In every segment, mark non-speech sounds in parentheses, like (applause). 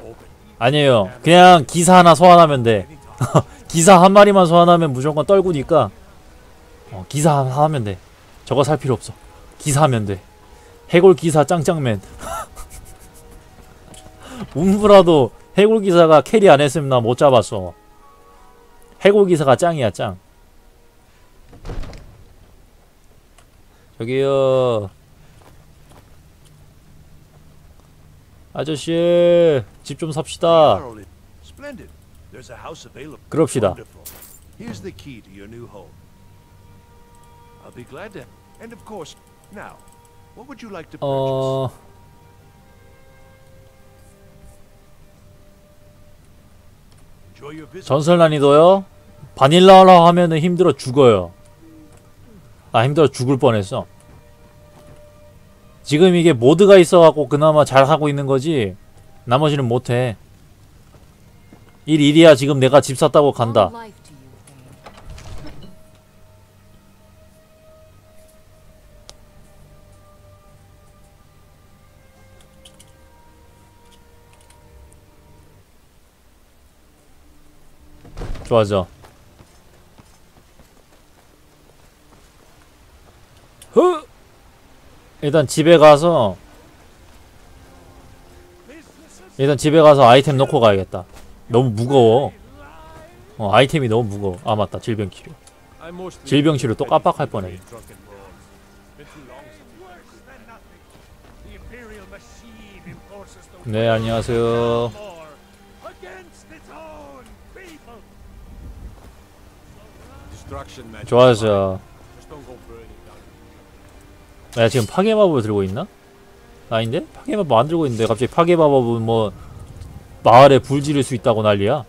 open. 아니에요. 그냥 기사 하나 소환하면 돼. (laughs) 기사 한 마리만 소환하면 무조건 떨구니까. 어, 기사 하나 하면 돼. 저거 살 필요 없어. 기사 하면 돼. 해골 기사 짱짱맨. (laughs) 움브라도 해골 기사가 carry 안 했으면 나 못 잡았어. 해골 기사가 짱이야 짱. 저기요 아저씨 집 좀 삽시다. 그럽시다 Wonderful. Here's the key to your new home. I'll be glad to. And of course, now, what would you like to purchase? 어... 전설 난이도요? 바닐라라 하면은 힘들어 죽어요. 아 힘들어 죽을 뻔했어. 지금 이게 모드가 있어갖고 그나마 잘 하고 있는 거지. 나머지는 못해. 일 일이야 지금 내가 집 샀다고 간다. 좋아져. 흐! 일단 집에 가서 일단 집에 가서 아이템 놓고 가야겠다. 너무 무거워. 어, 아이템이 너무 무거워. 아 맞다. 질병 치료. I'm most 질병 치료 또 깜빡할 the 네 안녕하세요. Just 내가 지금 파괴 마법을 들고 있나? 아닌데? 파괴 마법 안 들고 있는데 갑자기 파괴 마법은 뭐 마을에 불 지를 수 있다고 난리야.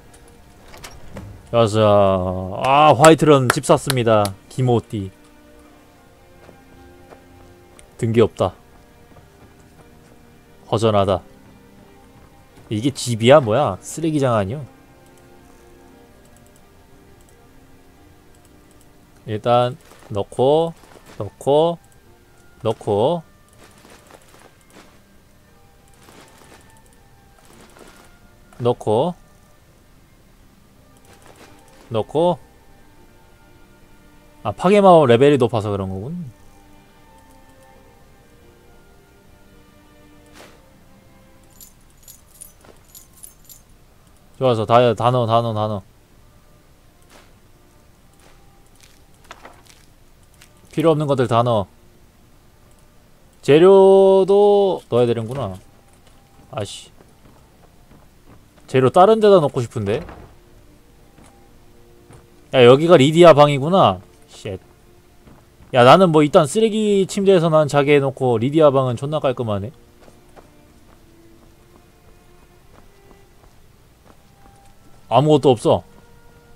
좋아서 아 화이트런 집 샀습니다. 기모띠. 등기 없다. 허전하다. 이게 집이야 뭐야? 쓰레기장 아니요? 일단 넣고 넣고 넣고. 넣고. 넣고. 아 파괴마법 레벨이 높아서 그런 거군. 좋아서 다, 다 넣어 다 넣어 다 넣어. 필요 없는 것들 다 넣어 재료도 넣어야 되는구나. 아씨. 재료 다른 데다 넣고 싶은데? 야 여기가 리디아 방이구나. Shit. 야 나는 뭐 일단 쓰레기 침대에서 난 자게 해놓고 리디아 방은 존나 깔끔하네. 아무것도 없어.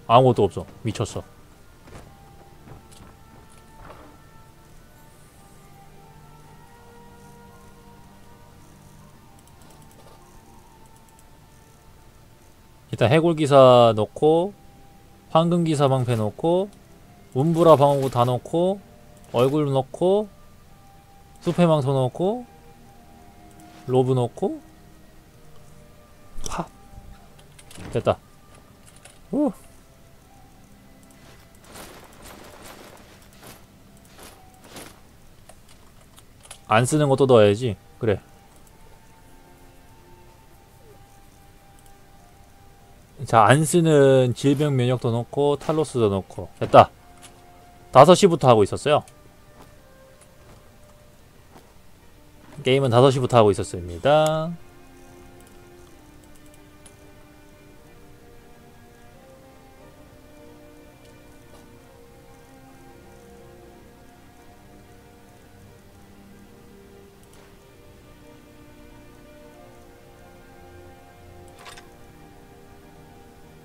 아무것도 없어. 미쳤어 일단 해골기사 넣고 황금기사 방패 넣고 운브라 방어구 다 넣고 얼굴 넣고 숲의 망토 넣고 로브 넣고. 팍 됐다. 우. 안 쓰는 것도 넣어야지. 그래 자, 안 쓰는 질병 면역도 넣고 탈로스도 넣고 됐다. 5시부터 하고 있었어요. 게임은 5시부터 하고 있었습니다.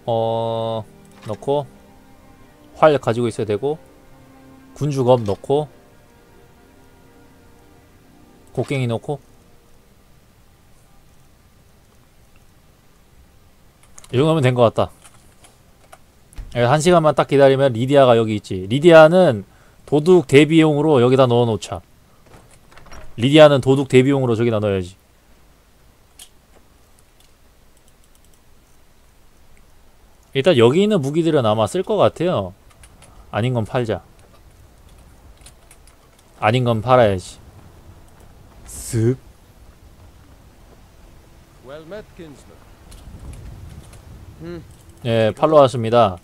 어 넣고 활 가지고 있어야 되고 군주검 넣고 곡괭이 넣고 이 정도면 된 것 같다. 예, 한 시간만 딱 기다리면 리디아가 여기 있지. 리디아는 도둑 대비용으로 여기다 넣어 놓자. 리디아는 도둑 대비용으로 저기다 넣어야지 일단 여기 있는 무기들은 아마 쓸 것 같아요 아닌 건 팔자 아닌 건 팔아야지 쓱. 예, 팔러 왔습니다.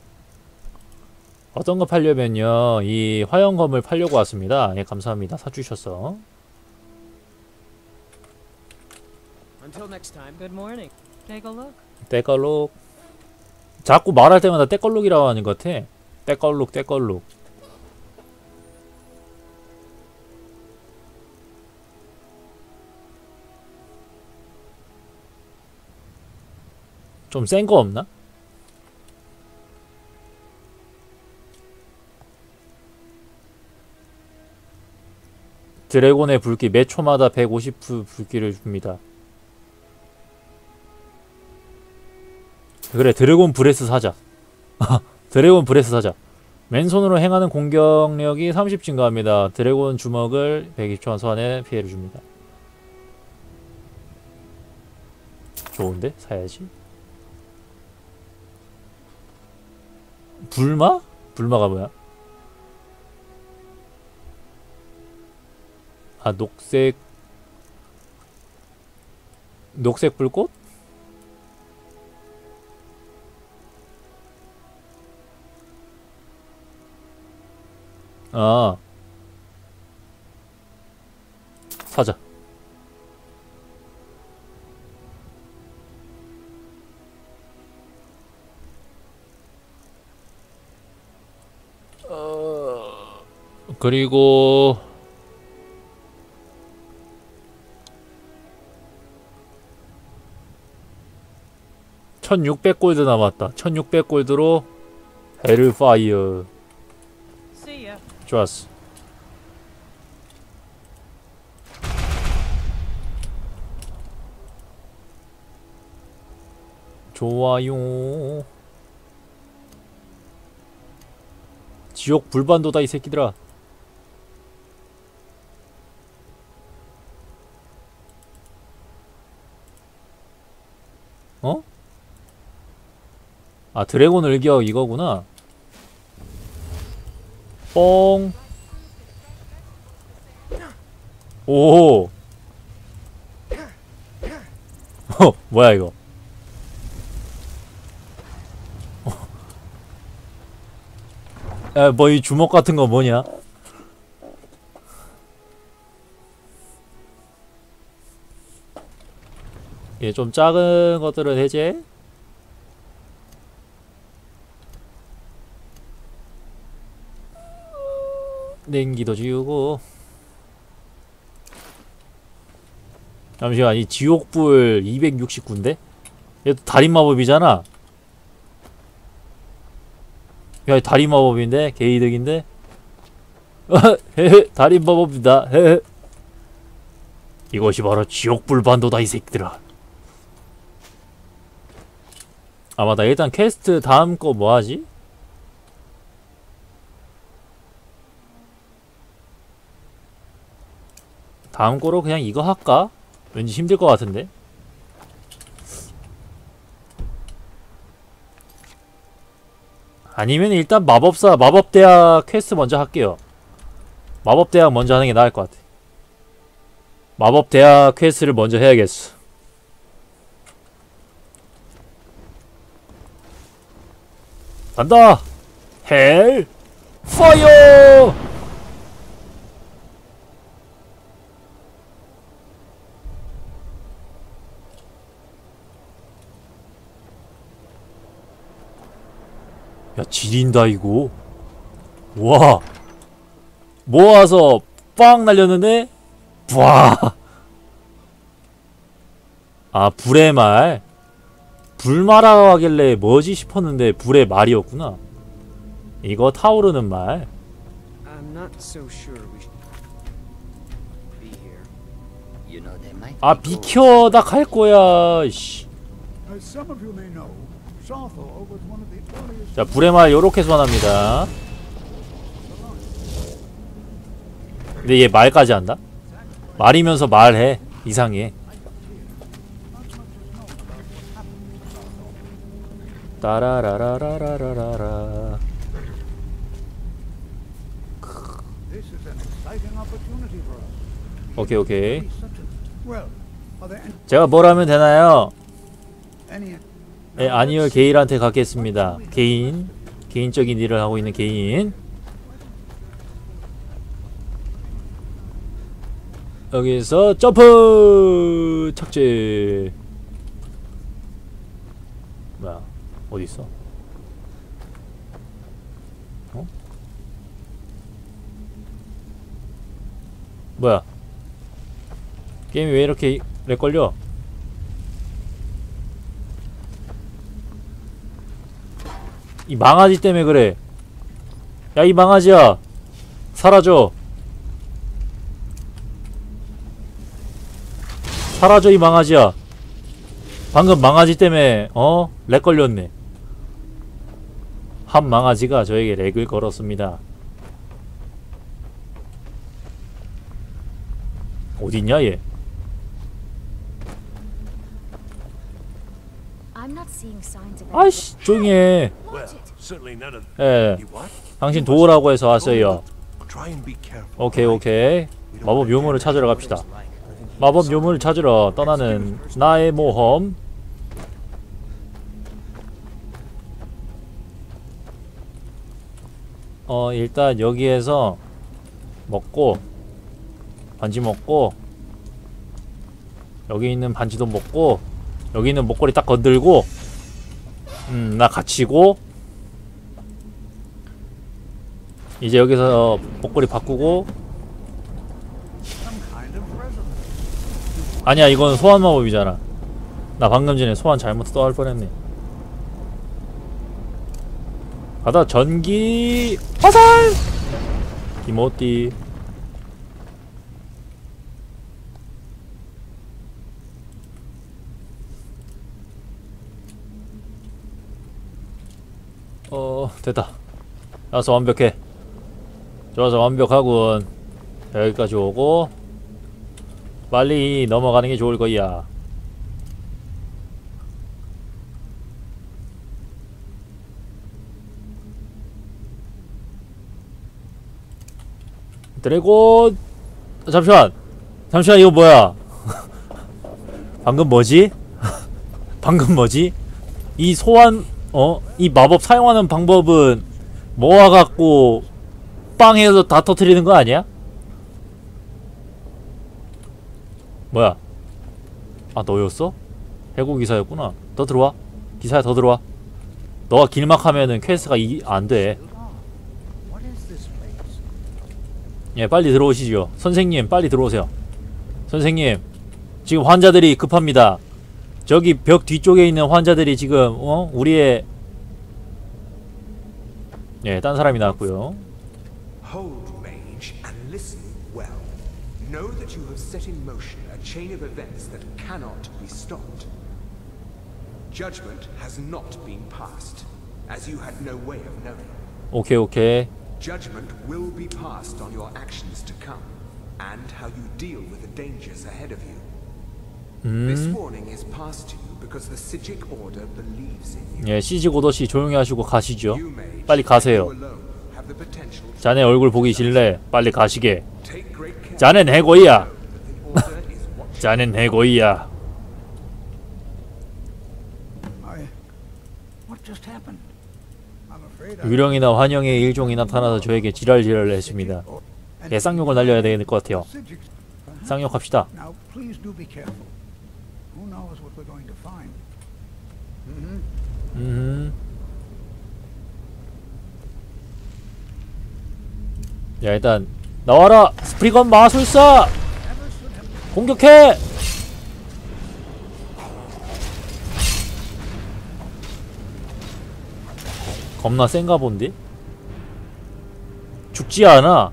어떤 거 팔려면요, 이 화영검을 팔려고 왔습니다. 예, 감사합니다. 사주셔서. Until next time. Good morning. Take a look. 떼걸룩. 자꾸 말할 때마다 떼걸룩이라고 하는 것 같아. 떼걸룩, 떼걸룩. 좀 센 거 없나? dragon의 불기 몇 초마다 150 불기를 줍니다. 그래 dragon breath 사자 (laughs) dragon breath 사자 맨손으로 행하는 공격력이 30 증가합니다 dragon 주먹을 120초 소환에 피해를 줍니다 좋은데? 사야지 불마? 불마가 뭐야? 아 녹색 녹색 불꽃? 아 사자. 어. 그리고 (1600 골드) 남았다. (1600 골드로) 헬파이어 See ya. 좋았어. 좋아요. 지옥 불반도다 이 새끼들아. 어? 아 드래곤 을격 이거구나. 뽕. 오. 어, 뭐야 이거? 야, 뭐 이 주먹 같은 거 뭐냐? 예, 좀 작은 것들은 해제. 냉기도 지우고 잠시만 이 지옥불 269인데? 얘도 달인 마법이잖아 야이 달인 마법인데? 개이득인데? (laughs) 헤헤 달인 마법이다 헤헤 이것이 바로 지옥불 반도다 이 새끼들아 아 맞다 일단 퀘스트 다음 거 뭐하지? 다음 거로 그냥 이거 할까? 왠지 힘들 것 같은데? 아니면 일단 마법사 마법대학 퀘스트 먼저 할게요. 마법대학 먼저 하는 게 나을 것 같아. 마법대학 quest를 먼저 해야겠어. 간다! Hell! 파이어 야 지린다 이거 와 모아서 빵 날렸는데 와. 아 불의 말 불마라고 하길래 뭐지 싶었는데 불의 말이었구나 이거 타오르는 말 아 비켜 나 갈 거야 씨. As some of you may know, 자말 요렇게 소환합니다 근데 얘 말까지 한다? 말이면서 말해 이상해 따라라라라라라라. 오케이 오케이 제가 뭘 하면 되나요? 예, 아니요 게일한테 갖겠습니다 개인 개인적인 일을 하고 있는 개인 여기서 점프 착지 뭐야 어디 있어? 어? 뭐야? 게임이 왜 이렇게 렉 걸려? 이 망아지 때문에 그래. 야, 이 망아지야. 사라져. 사라져, 이 망아지야. 방금 망아지 때문에, 어? 렉 걸렸네. 한 망아지가 저에게 렉을 걸었습니다. 어딨냐, 얘? 아이씨, 조용히 해. 예. 당신 도우라고 해서 왔어요. 오케이, 오케이. 마법 요물을 찾으러 갑시다. 마법 요물을 찾으러 떠나는 나의 모험. 어, 일단 여기에서 먹고 반지 먹고 여기 있는 반지도 먹고 여기 있는 목걸이 딱 건들고 음, 나 갇히고 이제 여기서 목걸이 바꾸고? 아니야 이건 소환 마법이잖아. 나 방금 전에 소환 잘못 떠할 뻔했네. 가다 전기 화살! 기모띠. 어 됐다. 좋아서 완벽해 좋아서 완벽하군. 여기까지 오고 빨리 넘어가는 게 좋을 거야. 드래곤 아, 잠시만. 잠시만 이거 뭐야? (laughs) 방금 뭐지? (laughs) 방금 뭐지? 이 소환 어? 이 마법 사용하는 방법은 모아갖고 빵해서 다 터트리는 거 아니야? 뭐야? 아 너였어? 해고 기사였구나. 더 들어와. 기사야 더 들어와. 너가 길막하면은 퀘스트가 이, 안 돼. What is this place? 예, 빨리 들어오시죠. 선생님, 빨리 들어오세요. 선생님, 지금 환자들이 급합니다. 저기 벽 뒤쪽에 있는 환자들이 지금 어 우리의 예, 딴 사람이 나왔고요. Set in motion a chain of events that cannot be stopped. Judgment has not been passed, as you had no way of knowing. 오케이, 오케이. Judgment will be passed on your actions to come, and how you deal with the dangers ahead of you. This warning is passed to you because the Sijic Order believes in you. 예, CG 고도씨 조용히 하시고 가시죠. 빨리 가세요. 자네 얼굴 보기 싫래. 빨리 가시게. 자넨 해고이야. that the Order is watching. 자넨 해고이야. 유령이나 환영의 일종이 나타나서 저에게 지랄지랄을 했습니다. 예, 쌍욕을 날려야 될 것 같아요. 쌍욕합시다. 음. 야 일단 나와라 스프리건 마술사 공격해! 겁나 센가 본데 죽지 않아.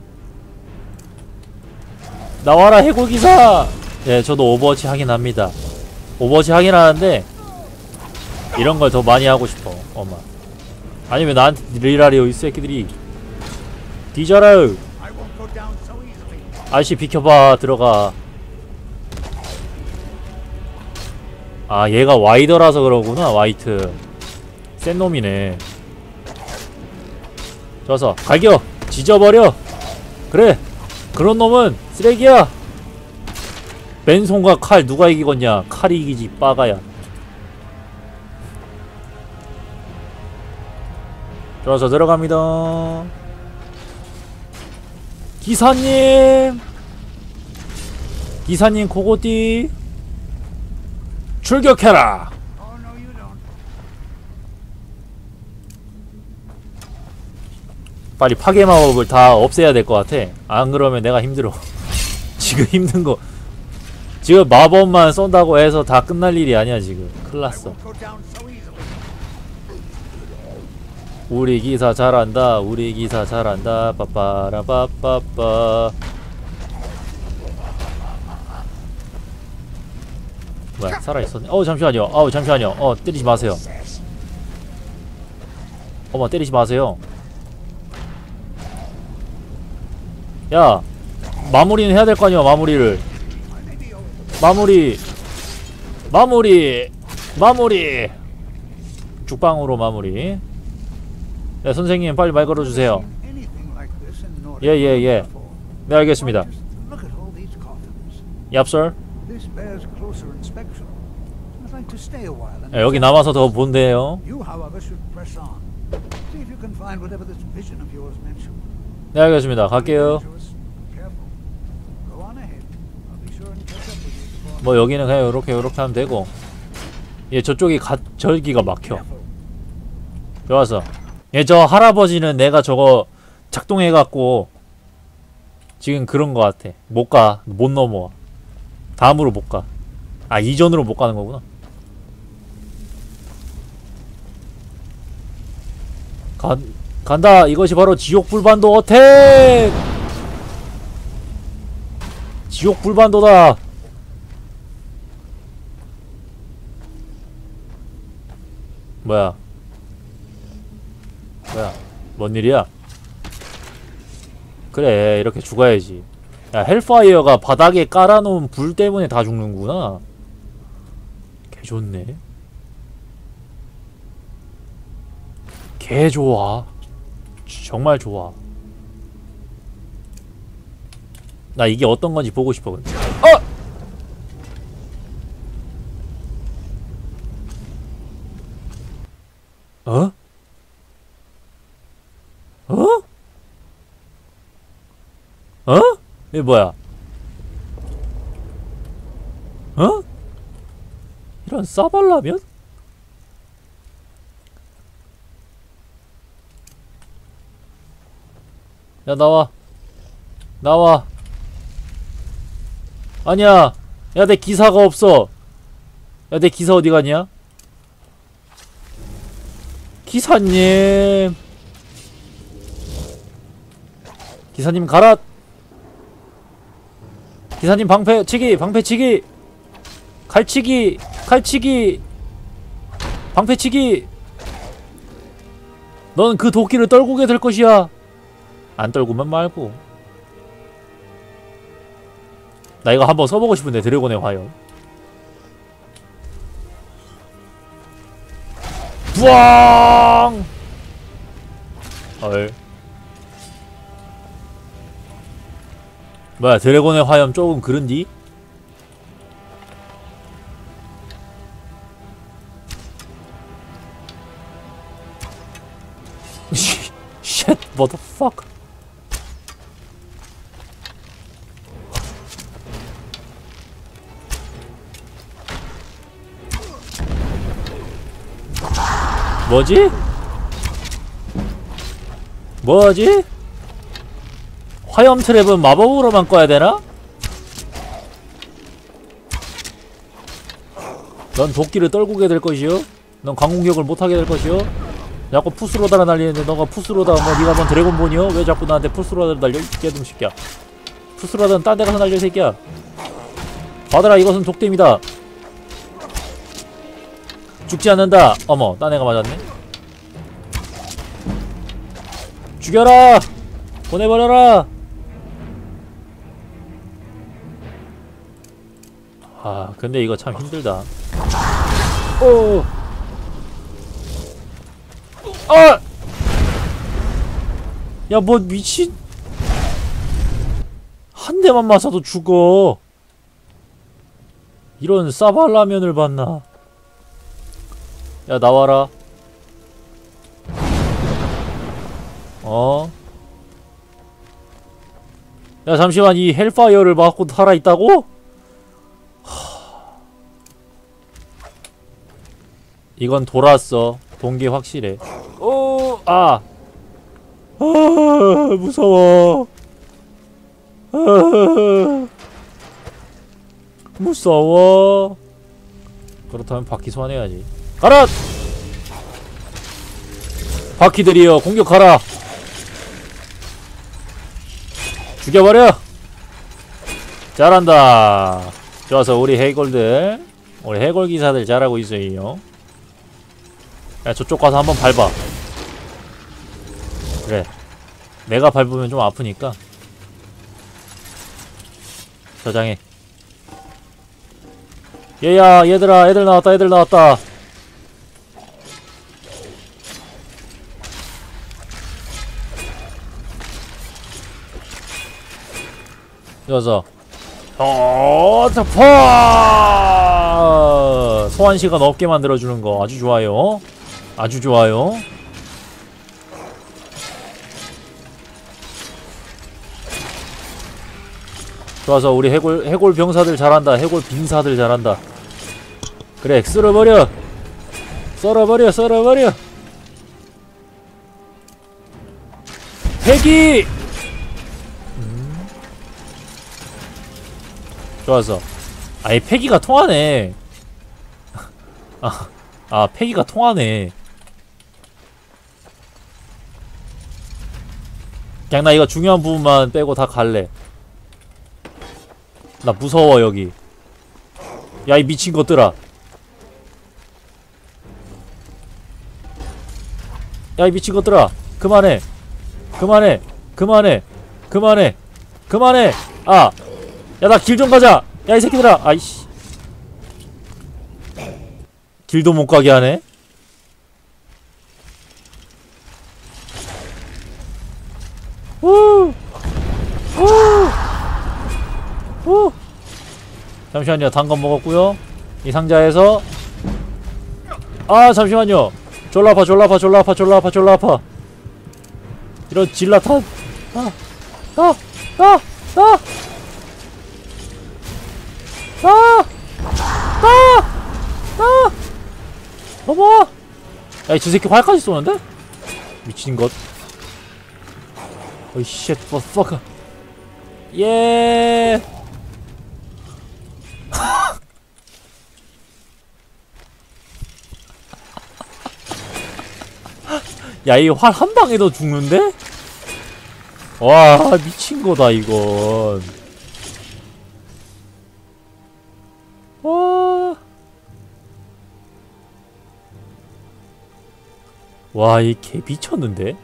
나와라 해골기사! 예 저도 오버워치 하긴 합니다. 오버워치 하긴 하는데 이런 걸 더 많이 하고 싶어 엄마. 아니 왜 나한테 리라리오 이 새끼들이. 뒤져라. 아저씨 비켜봐 들어가 아 얘가 와이더라서 그러구나 와이트. 센 놈이네. 좋아서 갈겨! 지져버려! 그래! 그런 놈은 쓰레기야! 맨손과 칼 누가 이기겠냐? 칼이 이기지 빠가야. 좋아서 들어갑니다. 기사님! 기사님 고고띠 출격해라. 빨리 파괴 마법을 다 없애야 될 것 같아. 안 그러면 내가 힘들어. (laughs) 지금 힘든 거. 지금 마법만 쏜다고 해서 다 끝날 일이 아니야 지금. 큰일 났어. 우리 기사 잘한다 우리 기사 잘한다. 빠빠라 빠빠빠 뭐야 살아있었네. 어 잠시만요. 어 잠시만요. 어 때리지 마세요. 어머 때리지 마세요. 야 마무리는 해야 될 거 아니야 마무리를. 마무리. 마무리. 마무리. 죽방으로 마무리. 네 선생님 빨리 말 걸어주세요. Nordic 예, 예. 네 알겠습니다. Closer inspection. 네, 여기 남아서 더 본대요. 네 알겠습니다 갈게요. 뭐 여기는 그냥 요렇게 요렇게 하면 되고 예 저쪽이 가 저기가 막혀 좋아서 예저 할아버지는 내가 저거 작동해갖고 지금 그런 거 같아 못가 못 넘어와 다음으로 못가아 이전으로 못 가는 거구나 간 간다. 이것이 바로 지옥 불반도 어택! 지옥 불반도다. 뭐야? 뭐야? 뭔 일이야? 그래 이렇게 죽어야지. 야 헬파이어가 바닥에 깔아놓은 불 때문에 다 죽는구나. 개 좋네 개 좋아 정말 좋아 나 이게 어떤 건지 보고 싶어 근데 어! 어? 어? 어? 이게 뭐야? 어? 이런 싸발라면? 야 나와. 나와. 아니야. 야 내 기사가 없어. 야 내 기사 어디 갔냐? 기사님. 기사님 가라. 기사님 방패치기 방패치기. 칼치기 칼치기. 방패치기. 넌 그 도끼를 떨구게 될 것이야 안 떨구면 말고. 나 이거 한번 써보고 싶은데 드래곤의 화염. 부앙! 헐. 뭐야 드래곤의 화염 조금 그런디? (laughs) 쉣 motherfucker 뭐지? 뭐지? 화염 트랩은 마법으로만 꺼야 되나? 넌 도끼를 떨구게 될 것이요. 넌 광공격을 못하게 될 것이요. 자꾸 푸스로다라 날리는데 너가 푸스로다 뭐 네가 뭔 드래곤본이요? 왜 자꾸 나한테 푸스로다를 날려? 이 개dum 새끼야. 푸스로다는 딴 데 가서 날려 이 새끼야. 받아라 이것은 독댐이다. 죽지 않는다. 어머, 딴 애가 맞았네. 죽여라! 보내버려라! 아, 근데 이거 참 힘들다. 어. 아! 야, 뭐 미친 한 대만 맞아도 죽어. 이런 싸발라면을 봤나? 야, 나와라. 어? 야, 잠시만, 이 hellfire를 맞고 살아있다고? 이건 돌았어. 돈 게 확실해. 오, 아. 아, 무서워. 아, 무서워. 그렇다면 바퀴 소환해야지. 가라! 바퀴들이여, 공격하라! 죽여버려! 잘한다. 좋아서 우리 해골들, 우리 해골 기사들 잘하고 있어요. 야 저쪽 가서 한번 밟아 그래 내가 밟으면 좀 아프니까 저장해 얘야 얘들아 애들 나왔다 애들 나왔다 여서 어, 파 소환 시간 없게 만들어주는 거 아주 좋아요. 아주 좋아요. 좋아서 우리 해골 해골 병사들 잘한다. 해골 빙사들 잘한다. 그래 쓸어버려. 썰어버려 썰어버려. 패기. 좋아서. 아이 패기가 통하네. 아, 아 패기가 통하네. 그냥 나 이거 중요한 부분만 빼고 다 갈래. 나 무서워 여기. 야 이 미친 것들아. 야 이 미친 것들아. 그만해. 그만해. 그만해. 그만해. 그만해. 아. 야 나 길 좀 가자. 야 이 새끼들아. 아이씨. 길도 못 가게 하네. 우! 우! 우! 잠시만요. 단 건 먹었고요. 이 상자에서 아 잠시만요. 졸라 아파 졸라 아파 졸라 아파 졸라 아파 졸라 아파. 이런 질라탄. 아! 아! 아! 아! 아! 아! 아! 어머! 야이 저 새끼 활까지 쏘는데? 미친 것. 어이 쉣, 뭐 fuck. 예. 야, 이 활 한 방에도 죽는데? 와, 미친 거다, 이건. 와, 이 개 미쳤는데?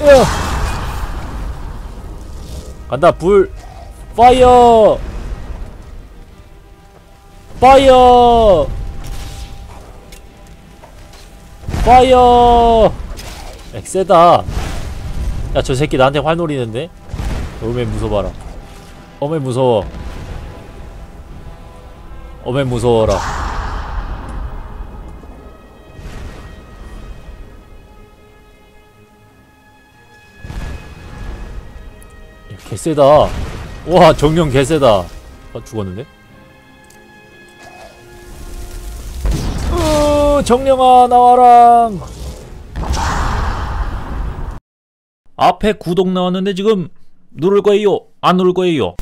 으아! 간다, 불! 파이어! 파이어! 파이어! 억세다. 야, 저 새끼 나한테 활 노리는데? 어메 무서워라. 어메 무서워. 어메 무서워라. 야, 개세다. 와, 정령 개세다. 아, 죽었는데? 으, 정령아, 나와라. 앞에 구독 나왔는데 지금 누를 거예요? 안 누를 거예요?